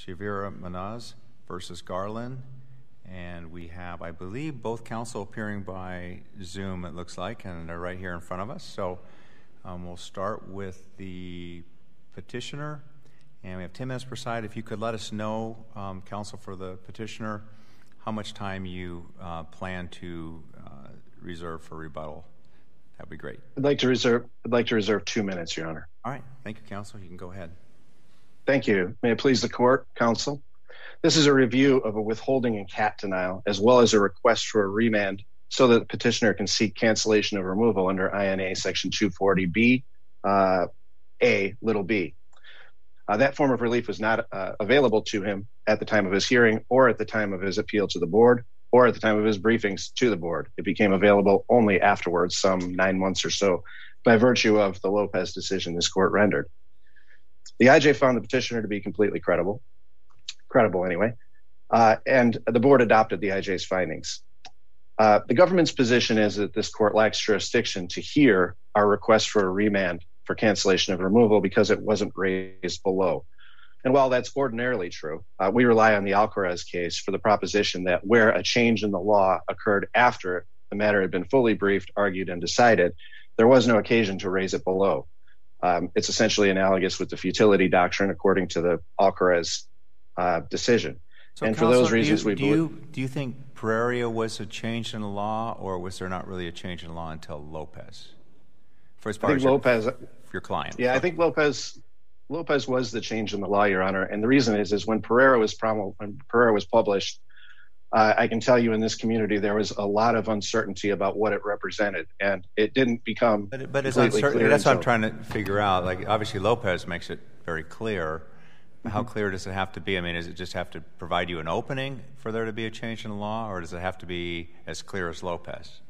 Chavira Munoz versus Garland. And we have, I believe, both counsel appearing by Zoom, it looks like, and they're right here in front of us. So um, we'll start with the petitioner. And we have 10 minutes per side. If you could let us know, um, counsel for the petitioner, how much time you uh, plan to uh, reserve for rebuttal. That'd be great. I'd like to reserve. I'd like to reserve two minutes, Your Honor. All right. Thank you, counsel. You can go ahead. Thank you. May it please the court, counsel. This is a review of a withholding and CAT denial, as well as a request for a remand so that the petitioner can seek cancellation of removal under INA Section 240B, uh, A, little b. Uh, that form of relief was not uh, available to him at the time of his hearing or at the time of his appeal to the board or at the time of his briefings to the board. It became available only afterwards, some nine months or so, by virtue of the Lopez decision this court rendered. The IJ found the petitioner to be completely credible, credible anyway, uh, and the board adopted the IJ's findings. Uh, the government's position is that this court lacks jurisdiction to hear our request for a remand for cancellation of removal because it wasn't raised below. And while that's ordinarily true, uh, we rely on the Alcaraz case for the proposition that where a change in the law occurred after the matter had been fully briefed, argued, and decided, there was no occasion to raise it below. Um, it's essentially analogous with the futility doctrine according to the Alcaraz uh, decision. So, and for those reasons, you, we do you, do you think Pereira was a change in the law, or was there not really a change in law until Lopez? For as far I think Lopez, your, your client. Yeah, I think Lopez Lopez was the change in the law, Your Honor, and the reason is is when Pereira was promul- when Pereira was published, uh, I can tell you in this community there was a lot of uncertainty about what it represented, and it didn't become. But, but it's uncertain. That's what I'm trying to figure out. Like obviously Lopez makes it very clear. Mm-hmm. How clear does it have to be? I mean, does it just have to provide you an opening for there to be a change in the law, or does it have to be as clear as Lopez?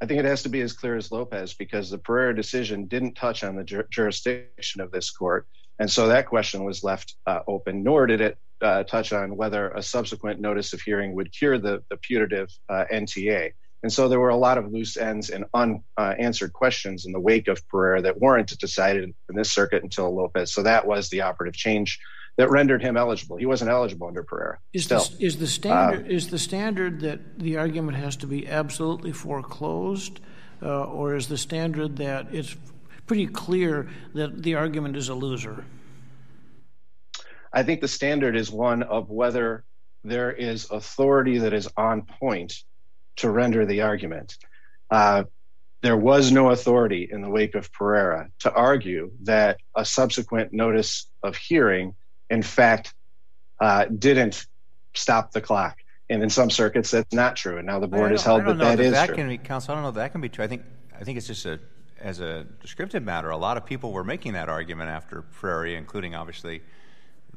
I think it has to be as clear as Lopez because the Pereira decision didn't touch on the jur- jurisdiction of this court. And so that question was left uh, open, nor did it touch on whether a subsequent notice of hearing would cure the, the putative uh, NTA. And so there were a lot of loose ends and unanswered questions in the wake of Pereira that weren't decided in this circuit until Lopez. So that was the operative change that rendered him eligible. He wasn't eligible under Pereira. Is, Still, the, is the standard uh, is the standard that the argument has to be absolutely foreclosed, uh, or is the standard that it's pretty clear that the argument is a loser? I think the standard is one of whether there is authority that is on point to render the argument. Uh, there was no authority in the wake of Pereira to argue that a subsequent notice of hearing in fact, uh, didn't stop the clock. And in some circuits, that's not true. And now the board has held that that, that is that true. Can be, counsel, I don't know if that can be true. I think I think it's just a as a descriptive matter. A lot of people were making that argument after Pereira, including obviously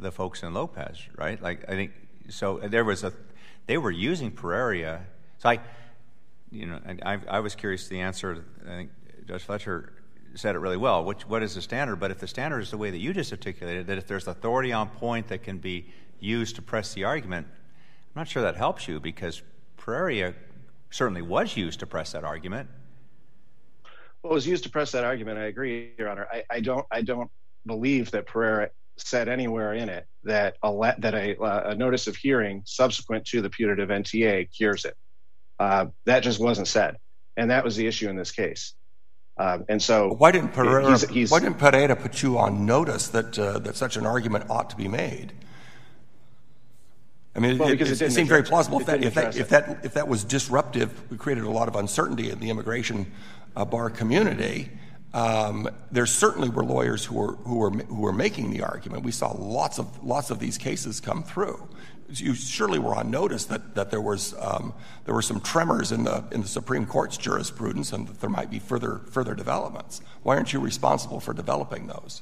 the folks in Lopez, right? Like I think so. There was a they were using Pereira. So I, you know, I, I was curious the answer. I think Judge Fletcher said it really well. Which, what is the standard? But if the standard is the way that you just articulated, that if there's authority on point that can be used to press the argument, I'm not sure that helps you because Pereira certainly was used to press that argument. Well, it was used to press that argument. I agree, Your Honor. I, I don't. I don't believe that Pereira said anywhere in it that a that a, uh, a notice of hearing subsequent to the putative NTA cures it. Uh, that just wasn't said, and that was the issue in this case. Um, and so why didn't Pereira, he's, he's, why didn't Pereira put you on notice that uh, that such an argument ought to be made? I mean, well, it, it, it seemed very plausible if that, if that, if that if that was disruptive, we created a lot of uncertainty in the immigration uh, bar community. Um, there certainly were lawyers who were who were who were making the argument. We saw lots of lots of these cases come through you surely were on notice that, that there was um, there were some tremors in the in the Supreme Court's jurisprudence and that there might be further further developments. Why aren't you responsible for developing those?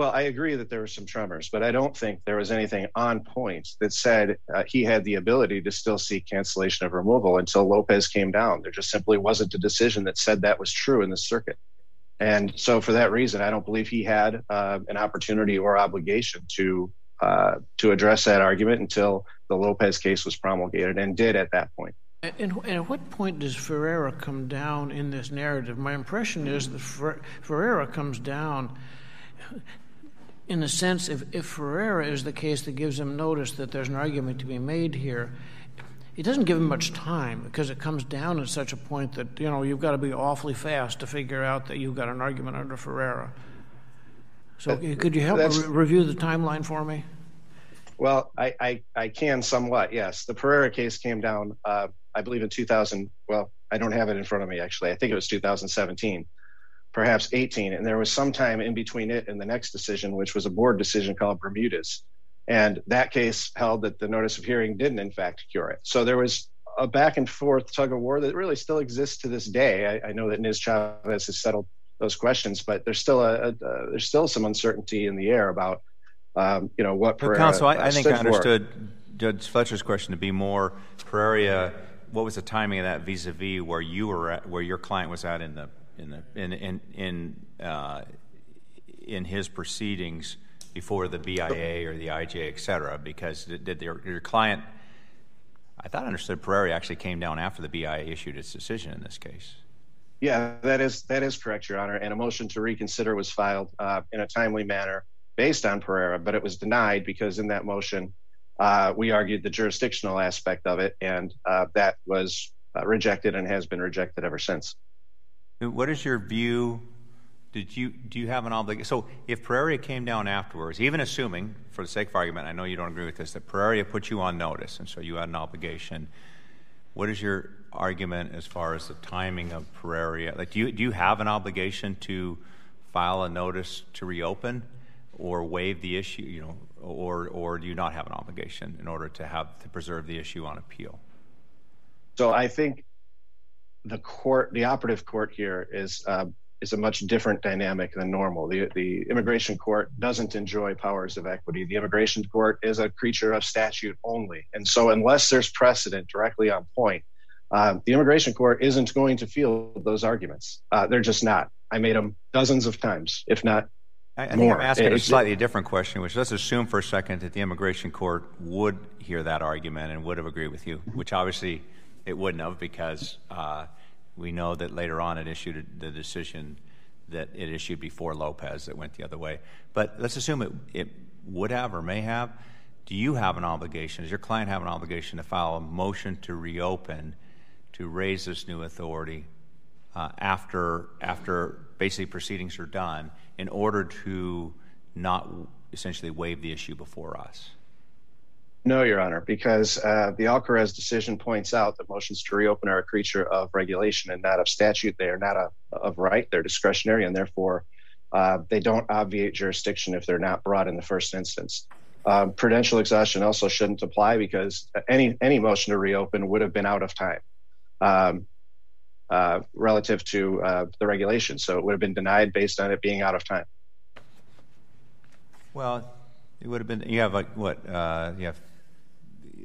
Well, I agree that there were some tremors, but I don't think there was anything on point that said uh, he had the ability to still seek cancellation of removal until Lopez came down. There just simply wasn't a decision that said that was true in the circuit. And so, for that reason, I don't believe he had uh, an opportunity or obligation to uh, to address that argument until the Lopez case was promulgated and did at that point. And, and, at what point does Pereira come down in this narrative? My impression is that Pereira comes down in a sense, if, if Pereira is the case that gives him notice that there's an argument to be made here, it doesn't give him much time because it comes down at such a point that you know you've got to be awfully fast to figure out that you've got an argument under Pereira. So, could you help re- review the timeline for me? Well, I, I, I, can somewhat, yes. The Pereira case came down, uh, I believe, in 2000. Well, I don't have it in front of me, actually. I think it was 2017, perhaps 18. And there was some time in between it and the next decision, which was a board decision called Bermudez. And that case held that the notice of hearing didn't, in fact, cure it. So there was a back and forth tug of war that really still exists to this day. I, I know that Niz-Chavez has settled those questions, but there's still a, a there's still some uncertainty in the air about um, you know what. Pereira, counsel, I, I think I understood for. Judge Fletcher's question to be more Pereira. What was the timing of that vis-a-vis where you were at, where your client was at in the in the in in in, uh, in his proceedings before the BIA or the IJ, et cetera? Because did your, client? I thought I understood Pereira actually came down after the BIA issued its decision in this case. Yeah, that is that is correct, Your Honor. And a motion to reconsider was filed uh, in a timely manner based on Pereira, but it was denied because in that motion uh, we argued the jurisdictional aspect of it, and that was rejected and has been rejected ever since. What is your view? Did you do you have an obligation? So if Pereira came down afterwards, even assuming, for the sake of argument, I know you don't agree with this, that Pereira put you on notice, and so you had an obligation. What is your argument as far as the timing of Pereira? Like, do you do you have an obligation to file a notice to reopen? or waive the issue, you know, or or do you not have an obligation in order to have to preserve the issue on appeal? So I think the court, the operative court here, is uh, is a much different dynamic than normal. The the immigration court doesn't enjoy powers of equity. The immigration court is a creature of statute only, and so unless there's precedent directly on point, uh, the immigration court isn't going to field those arguments. Uh, they're just not. I made them dozens of times, if not I, I think I'm asking a slightly different question, which let's assume for a second that the immigration court would hear that argument and would have agreed with you, which obviously it wouldn't have because uh, we know that later on it issued the decision that it issued before Lopez that went the other way. But let's assume it, would have or may have. Do you have an obligation? Does your client have an obligation to file a motion to reopen to raise this new authority uh, after after basically proceedings are done in order to not essentially waive the issue before us? No, Your Honor, because uh, the Alcaraz decision points out that motions to reopen are a creature of regulation and not of statute. They are not a, of right. They're discretionary, and therefore uh, they don't obviate jurisdiction if they're not brought in the first instance. Um, prudential exhaustion also shouldn't apply because any any motion to reopen would have been out of time. Um, uh, relative to uh, the regulation. So it would have been denied based on it being out of time. Well, it would have been. You have like what? Uh, you have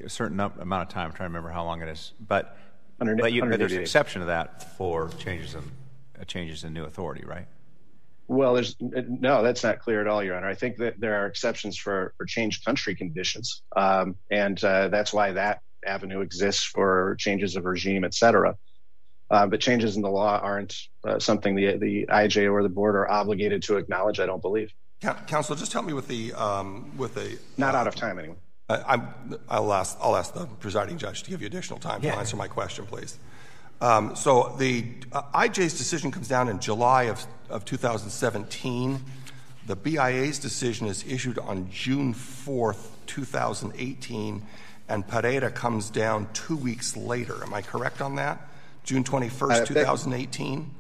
a certain amount of time. I'm trying to remember how long it is, but but, you, but there's an exception to that for changes in uh, changes in new authority, right? Well, there's no. That's not clear at all, Your Honor. I think that there are exceptions for for changed country conditions, um, and uh, that's why that avenue exists for changes of regime, et cetera. Uh, but changes in the law aren't uh, something the the IJ or the board are obligated to acknowledge. I don't believe. Counsel, just help me with the um, with the. Not out of time, anyway. I, will ask the presiding judge to give you additional time to answer my question, please. Um, so the uh, IJ's decision comes down in July of, of 2017. The BIA's decision is issued on June 4th, 2018, and Pereira comes down two weeks later. Am I correct on that? June 21st, uh, 2018?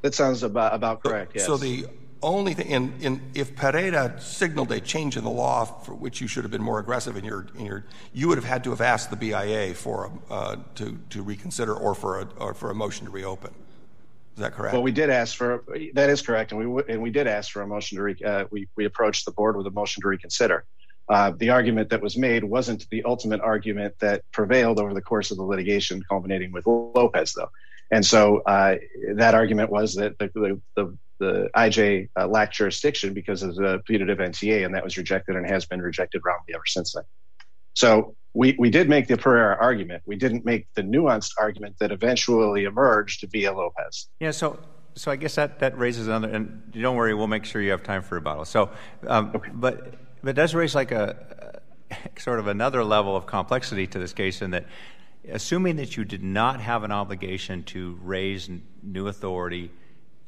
That sounds about, about correct, yes. So the only thing, in, if Pereira signaled a change in the law for which you should have been more aggressive in your, in your you would have had to have asked the BIA for a, uh, to, reconsider or for, a, or for a motion to reopen. Is that correct? Well, we did ask for that is correct, and we did ask for a motion to uh, we approached the board with a motion to reconsider. Uh, the argument that was made wasn't the ultimate argument that prevailed over the course of the litigation, culminating with Lopez, though. And so that argument was that the, the, IJ uh, lacked jurisdiction because of the putative NTA, and that was rejected and has been rejected roundly ever since then. So we, we did make the Pereira argument. We didn't make the nuanced argument that eventually emerged via Lopez. Yeah, so so I guess that, that raises another, and don't worry, we'll make sure you have time for rebuttal. So, um, okay. but, but it does raise like a, a, sort of another level of complexity to this case in that assuming that you did not have an obligation to raise new authority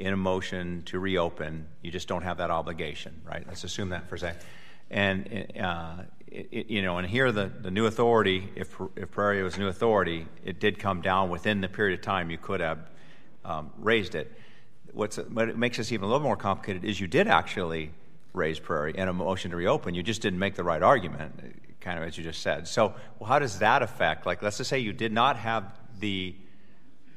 in a motion to reopen, you just don't have that obligation, right? Let's assume that for a second. And, uh, it, you know, and here the, the new authority, if, if Pereira was new authority, it did come down within the period of time you could have um, raised it. What's, what it makes this even a little more complicated is you did actually raise Pereira in a motion to reopen. You just didn't make the right argument, kind of as you just said. So, well, how does that affect? Like, let's just say you did not have the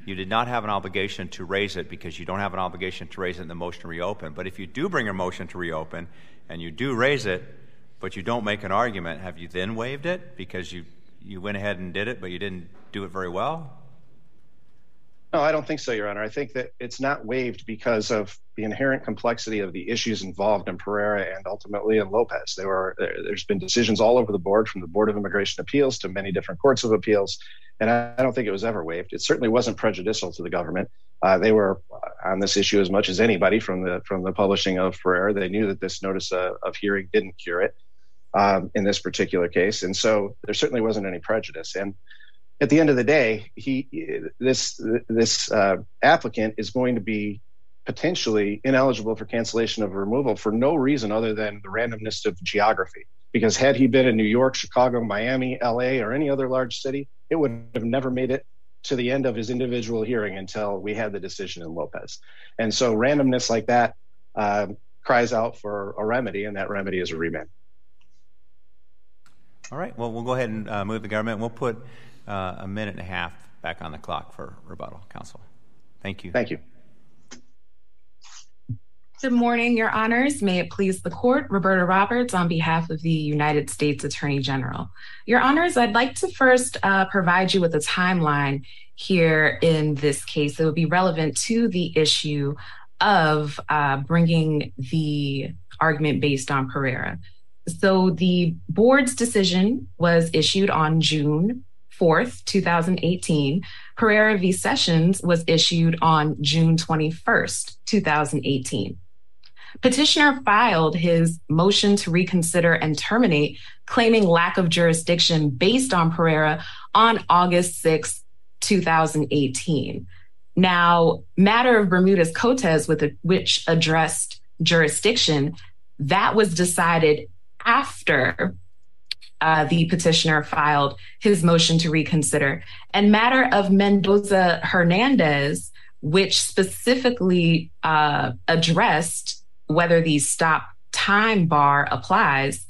you did not have an obligation to raise it because you don't have an obligation to raise it in the motion to reopen. But if you do bring a motion to reopen and you do raise it, but you don't make an argument, have you then waived it because you you went ahead and did it, but you didn't do it very well? No, I don't think so, Your Honor. I think that it's not waived because of the inherent complexity of the issues involved in Pereira and ultimately in Lopez. There were there's been decisions all over the board, from the Board of Immigration Appeals to many different courts of appeals, and I don't think it was ever waived. It certainly wasn't prejudicial to the government. Uh, they were on this issue as much as anybody from the from the publishing of Pereira. They knew that this notice of, of hearing didn't cure it um, in this particular case, and so there certainly wasn't any prejudice. And at the end of the day, he this this uh, applicant is going to be potentially ineligible for cancellation of removal for no reason other than the randomness of geography. Because had he been in New York, Chicago, Miami, LA, or any other large city, it would have never made it to the end of his individual hearing until we had the decision in Lopez. And so randomness like that uh, cries out for a remedy, and that remedy is a remand. All right. Well, we'll go ahead and uh, move the government. We'll put uh, a minute and a half back on the clock for rebuttal, counsel. Thank you. Thank you. Good morning, Your Honors. May it please the court, Roberta Roberts on behalf of the United States Attorney General. Your Honors, I'd like to first uh, provide you with a timeline here in this case that would be relevant to the issue of uh, bringing the argument based on Pereira. So the board's decision was issued on June 4th, 2018. Pereira v. Sessions was issued on June 21st, 2018. Petitioner filed his motion to reconsider and terminate, claiming lack of jurisdiction based on Pereira on August 6, 2018. Now, matter of Bermudez Cota, with which addressed jurisdiction, that was decided after uh, the petitioner filed his motion to reconsider. And matter of Mendoza Hernandez, which specifically uh, addressed whether the stop time bar applies,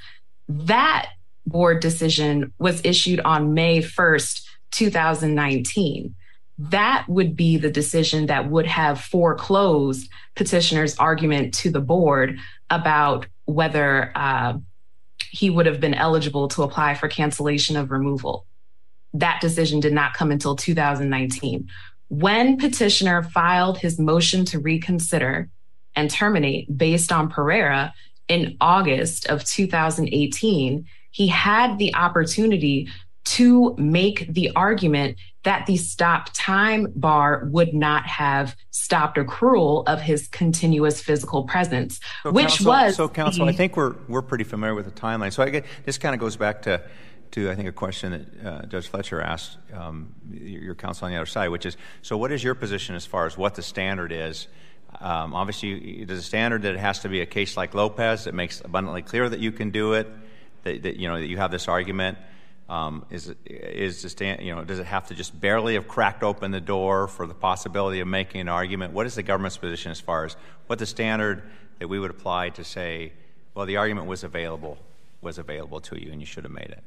that board decision was issued on May 1st, 2019. That would be the decision that would have foreclosed petitioner's argument to the board about whether uh, he would have been eligible to apply for cancellation of removal. That decision did not come until 2019. When petitioner filed his motion to reconsider and terminate based on Pereira in August of 2018, he had the opportunity to make the argument that the stop time bar would not have stopped accrual of his continuous physical presence, so which counsel, was so. Counsel, the, I think we're we're pretty familiar with the timeline. So I get this kind of goes back to to I think a question that uh, Judge Fletcher asked um, your, your counsel on the other side, which is so what is your position as far as what the standard is? Um, obviously, there's a standard that it has to be a case like Lopez that makes abundantly clear that you can do it, that, that you know that you have this argument. Um, is is the stand, you know does it have to just barely have cracked open the door for the possibility of making an argument? What is the government's position as far as what the standard that we would apply to say, well, the argument was available was available to you and you should have made it?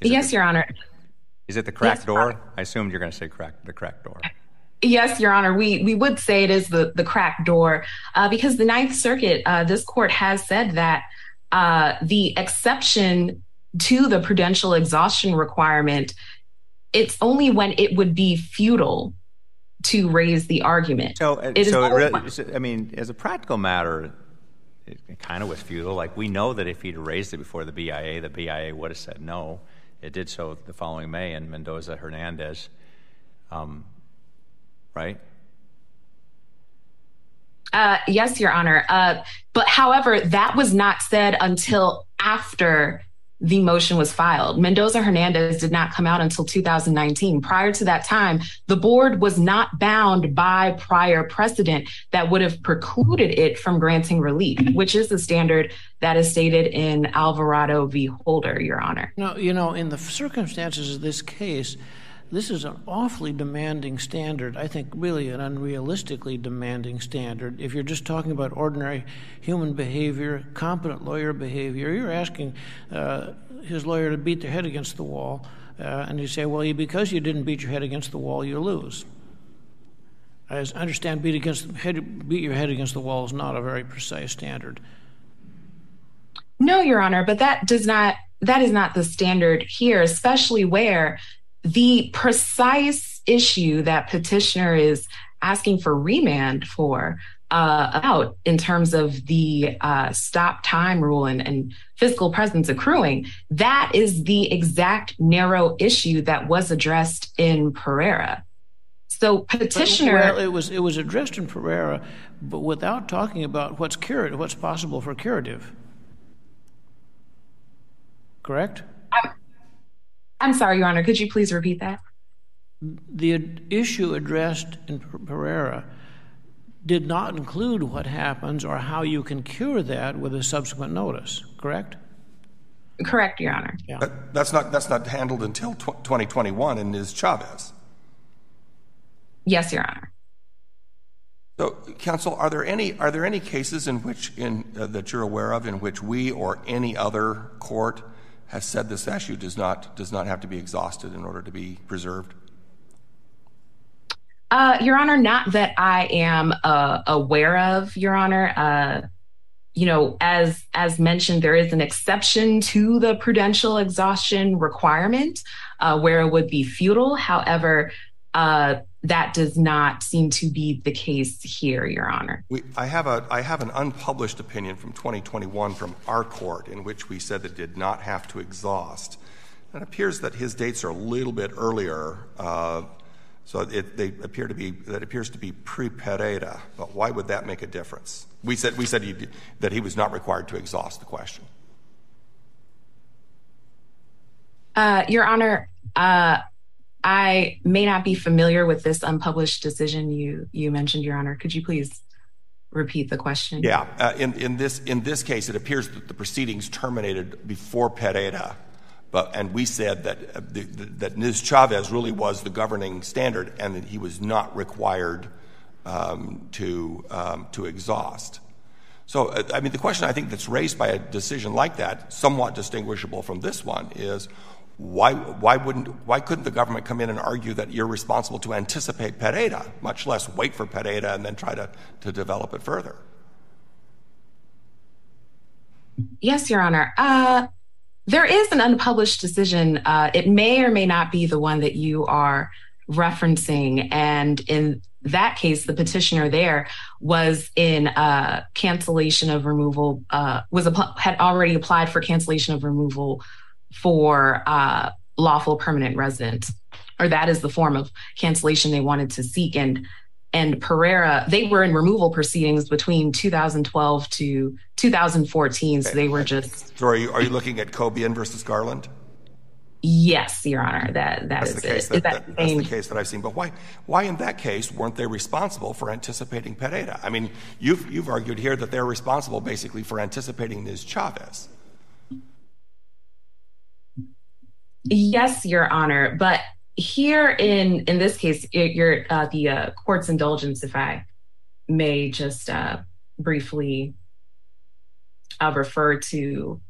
Is yes, it the, Your Honor. Is it the cracked yes, door? I assumed you're going to say crack the cracked door. Yes, Your Honor. We we would say it is the the cracked door uh, because the Ninth Circuit, uh, this court has said that uh, the exception to the prudential exhaustion requirement, it's only when it would be futile to raise the argument. So, uh, so really, I mean, as a practical matter, it, it kind of was futile. Like we know that if he'd raised it before the BIA, the BIA would have said no. It did so the following May in Mendoza Hernandez, um, right? Uh, yes, Your Honor. Uh, but however, that was not said until after the motion was filed. Mendoza-Hernandez did not come out until 2019. Prior to that time, the board was not bound by prior precedent that would have precluded it from granting relief, which is the standard that is stated in Alvarado v. Holder, Your Honor. Now, you know, in the circumstances of this case, this is an awfully demanding standard. I think really an unrealistically demanding standard. If you're just talking about ordinary human behavior, competent lawyer behavior, you're asking uh, his lawyer to beat their head against the wall, uh, and you say, well, because you didn't beat your head against the wall, you lose. I understand beat against the head beat your head against the wall is not a very precise standard. No, Your Honor, but that does not that is not the standard here, especially where the precise issue that petitioner is asking for remand for uh, out in terms of the uh, stop time rule and physical presence accruing, that is the exact narrow issue that was addressed in Pereira. So petitioner... Well, it was it was addressed in Pereira, but without talking about what's curative, what's possible for curative. Correct? I'm sorry, Your Honor. Could you please repeat that? The issue addressed in Pereira did not include what happens or how you can cure that with a subsequent notice, correct? Correct, Your Honor. Yeah. That's not that's not handled until 2021 and Niz-Chavez. Yes, Your Honor. So, counsel, are there any are there any cases in which in uh, that you're aware of in which we or any other court has said this issue does not does not have to be exhausted in order to be preserved? Uh, Your Honor, not that I am uh, aware of, Your Honor. Uh, you know, as as mentioned, there is an exception to the prudential exhaustion requirement where it would be futile. However, that does not seem to be the case here, Your Honor. I have a I have an unpublished opinion from 2021 from our court in which we said it did not have to exhaust. It appears that his dates are a little bit earlier, uh, so it they appear to be that appears to be pre-Pereira. But why would that make a difference? We said we said that he was not required to exhaust the question. Uh, Your Honor, uh, I may not be familiar with this unpublished decision you you mentioned, Your Honor. Could you please repeat the question? Yeah. Uh, in this in this case, it appears that the proceedings terminated before Pereira, But, and we said that uh, that Niz-Chavez really was the governing standard and that he was not required um, to um, to exhaust. So, uh, I mean, the question I think that's raised by a decision like that, somewhat distinguishable from this one, is why why wouldn't why couldn't the government come in and argue that you're responsible to anticipate Pereira, much less wait for Pereira and then try to develop it further? Yes, Your Honor. Uh, there is an unpublished decision. Uh, it may or may not be the one that you are referencing. And in that case, the petitioner there was in uh, cancellation of removal, was had already applied for cancellation of removal for uh, lawful permanent residents, or that is the form of cancellation they wanted to seek. And and Pereira, they were in removal proceedings between 2012 to 2014, so they were just... So, are you looking at Cobian versus Garland? Yes, Your Honor. that That's the case that I've seen. But why why in that case weren't they responsible for anticipating Pereira? I mean, you've argued here that they're responsible basically for anticipating Ms. Chavez. Yes, Your Honor. But here in in this case, your uh, the uh, court's indulgence, if I may just uh, briefly refer to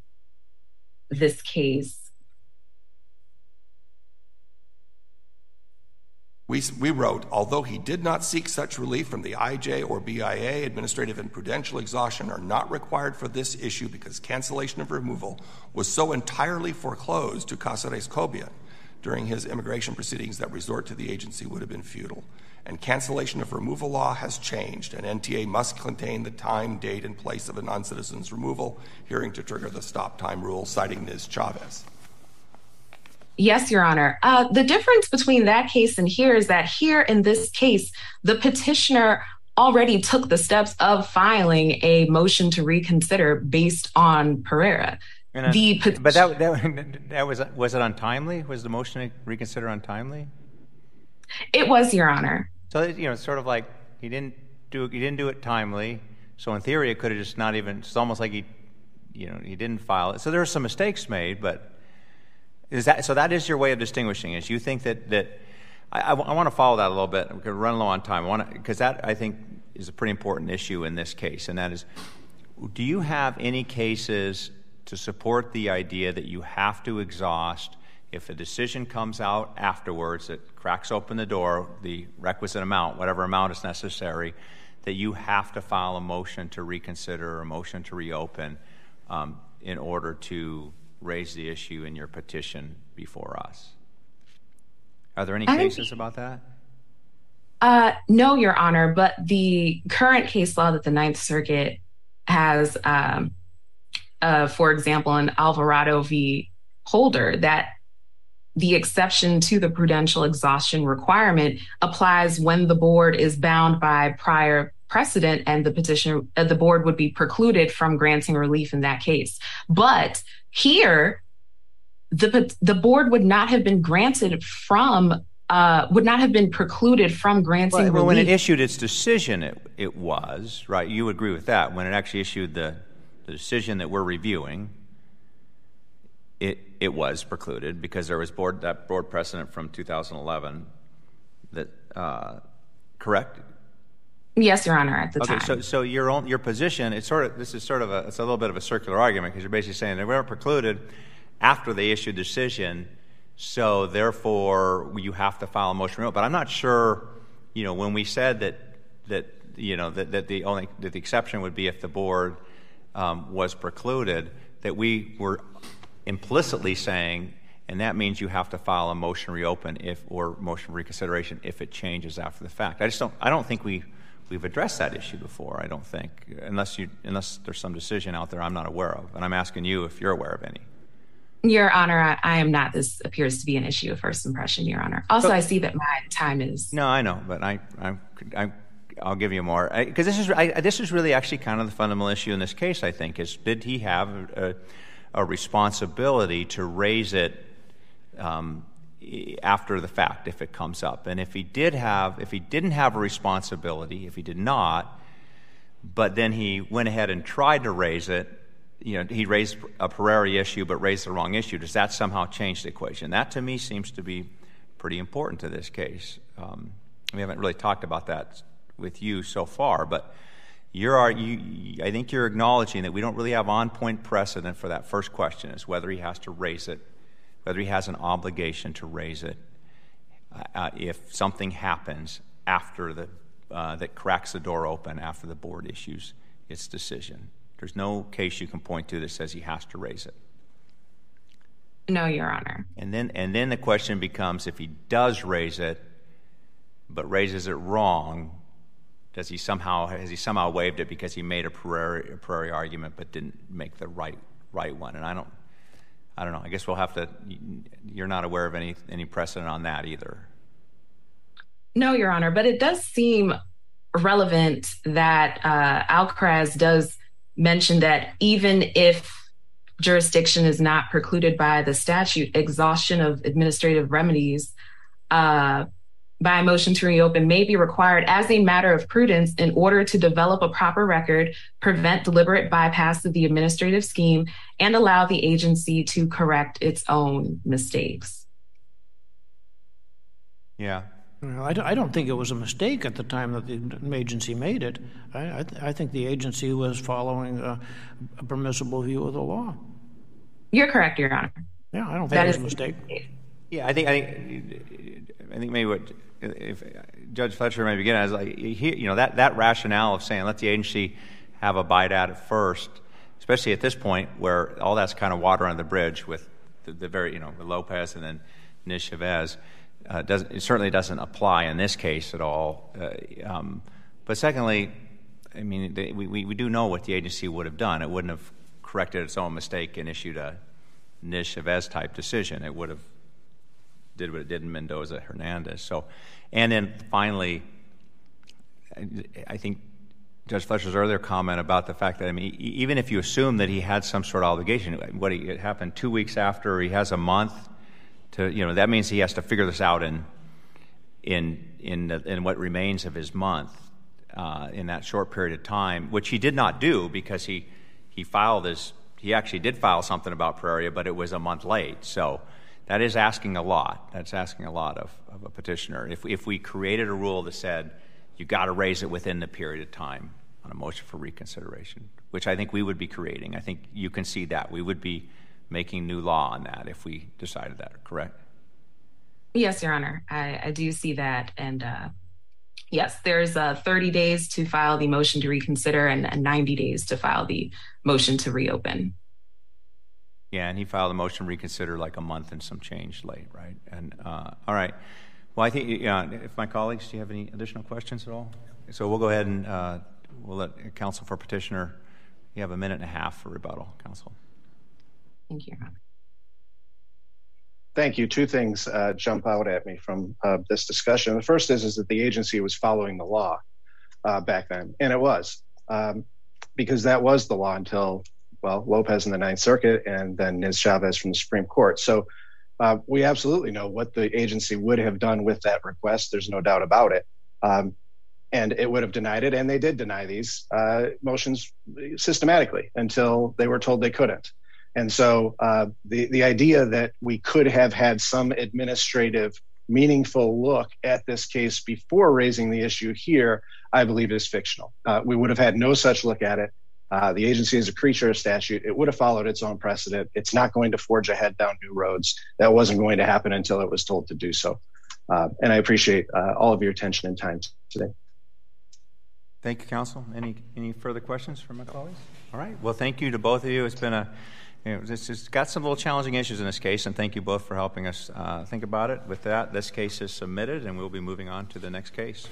this case. We wrote, although he did not seek such relief from the IJ or BIA, administrative and prudential exhaustion are not required for this issue because cancellation of removal was so entirely foreclosed to Casares Cobian during his immigration proceedings that resort to the agency would have been futile. And cancellation of removal law has changed, and NTA must contain the time, date, and place of a non-citizen's removal, hearing to trigger the stop time rule, citing Niz-Chavez. Yes, Your Honor. Uh, The difference between that case and here is that here in this case, the petitioner already took the steps of filing a motion to reconsider based on Pereira. The but that, that, that was was it untimely? Was the motion to reconsider untimely? It was, Your Honor. So you know, it's sort of like he didn't do he didn't do it timely. So in theory, it could have just not even. It's almost like he, you know, he didn't file it. So there are some mistakes made, but is that so? That is your way of distinguishing. Is you think that that I, I, want to follow that a little bit. We're going to run low on time. Because that I think is a pretty important issue in this case, and that is, do you have any cases to support the idea that you have to exhaust if a decision comes out afterwards that cracks open the door, the requisite amount, whatever amount is necessary, that you have to file a motion to reconsider or a motion to reopen um, in order to raise the issue in your petition before us? Are there any cases about that? Uh, no, Your Honor, but the current case law that the Ninth Circuit has, um, uh, for example, in Alvarado v. Holder, that the exception to the prudential exhaustion requirement applies when the board is bound by prior precedent and the petition, uh, the board would be precluded from granting relief in that case. But here, the the board would not have been granted from uh, would not have been precluded from granting well, well, when it issued its decision, it, it was, right? You agree with that. When it actually issued the, the decision that we're reviewing, it, it was precluded because there was board, that board precedent from 2011 that, uh, correct? Yes, Your Honor, at the okay, time. So, so your, own, your position, it's sort of, this is sort of a, it's a little bit of a circular argument because you're basically saying they weren't precluded after they issued the decision – so therefore, you have to file a motion to reopen. But I'm not sure, you know, when we said that, that you know, that, that the only that the exception would be if the board um, was precluded, that we were implicitly saying, and that means you have to file a motion to reopen if or motion reconsideration if it changes after the fact. I just don't. I don't think we we've addressed that issue before. I don't think, unless you unless there's some decision out there I'm not aware of, and I'm asking you if you're aware of any. Your Honor, I am not. This appears to be an issue of first impression, Your Honor. Also, I see that my time is. No, I know, but I, I, I I'll give you more because this is I, this is really actually kind of the fundamental issue in this case. I think is did he have a, a responsibility to raise it um, after the fact if it comes up, and if he did have if he didn't have a responsibility, if he did not, but then he went ahead and tried to raise it you know, he raised a Pereira issue but raised the wrong issue. Does that somehow change the equation? That to me seems to be pretty important to this case. Um, we haven't really talked about that with you so far, but you're, you, I think you're acknowledging that we don't really have on point precedent for that first question is whether he has to raise it, whether he has an obligation to raise it uh, uh if something happens after the, uh, that cracks the door open after the board issues its decision. There's no case you can point to that says he has to raise it. No, Your Honor. And then, and then the question becomes if he does raise it, but raises it wrong, does he somehow has he somehow waived it because he made a Pereira, a Pereira argument but didn't make the right right one? And I don't, I don't know. I guess we'll have to. You're not aware of any any precedent on that either. No, Your Honor, but it does seem relevant that uh, Alcaraz does mention that even if jurisdiction is not precluded by the statute, exhaustion of administrative remedies uh, by a motion to reopen may be required as a matter of prudence in order to develop a proper record, prevent deliberate bypass of the administrative scheme, and allow the agency to correct its own mistakes. Yeah, I don't think it was a mistake at the time that the agency made it. I, I think the agency was following a, a, permissible view of the law. You're correct, Your Honor. Yeah, I don't think that it was a mistake. Yeah, I think I think I think maybe what if Judge Fletcher may begin as like he, you know that that rationale of saying let the agency have a bite at it first, especially at this point where all that's kind of water on the bridge with the, the very you know Lopez and then Niz-Chavez uh, doesn't, it certainly doesn't apply in this case at all. Uh, um, but secondly, I mean, they, we, we do know what the agency would have done. It wouldn't have corrected its own mistake and issued a Niz-Chavez type decision. It would have did what it did in Mendoza Hernandez. So, and then finally, I think Judge Fletcher's earlier comment about the fact that, I mean, even if you assume that he had some sort of obligation, what it happened two weeks after, he has a month to, you know, that means he has to figure this out in, in, in, in what remains of his month uh, in that short period of time, which he did not do because he, he filed his, he actually did file something about Pereira, but it was a month late. So that is asking a lot. That's asking a lot of, of a petitioner. If, if we created a rule that said, you got to raise it within the period of time on a motion for reconsideration, which I think we would be creating. I think you can see that. We would be making new law on that if we decided that, correct? Yes, Your Honor. I, I do see that. And uh, yes, there's uh, 30 days to file the motion to reconsider and, and 90 days to file the motion to reopen. Yeah, and he filed a motion to reconsider like a month and some change late, right? And uh, all right. Well, I think uh, if my colleagues, do you have any additional questions at all? So we'll go ahead and uh, we'll let counsel for petitioner. You have a minute and a half for rebuttal, counsel. Thank you. Thank you. Two things uh, jump out at me from uh, this discussion. The first is, is that the agency was following the law uh, back then, and it was um, because that was the law until well Lopez in the Ninth Circuit and then Niz-Chavez from the Supreme Court. So uh, we absolutely know what the agency would have done with that request. There's no doubt about it. Um, and it would have denied it. And they did deny these uh, motions systematically until they were told they couldn't. And so uh, the, the idea that we could have had some administrative, meaningful look at this case before raising the issue here, I believe is fictional. Uh, we would have had no such look at it. Uh, the agency is a creature of statute. It would have followed its own precedent. It's not going to forge ahead down new roads. That wasn't going to happen until it was told to do so. Uh, and I appreciate uh, all of your attention and time today. Thank you, Counsel. Any any further questions from my colleagues? All right. Well, thank you to both of you. It's been a it's, it's got some little challenging issues in this case, and thank you both for helping us uh, think about it. With that, this case is submitted, and we'll be moving on to the next case.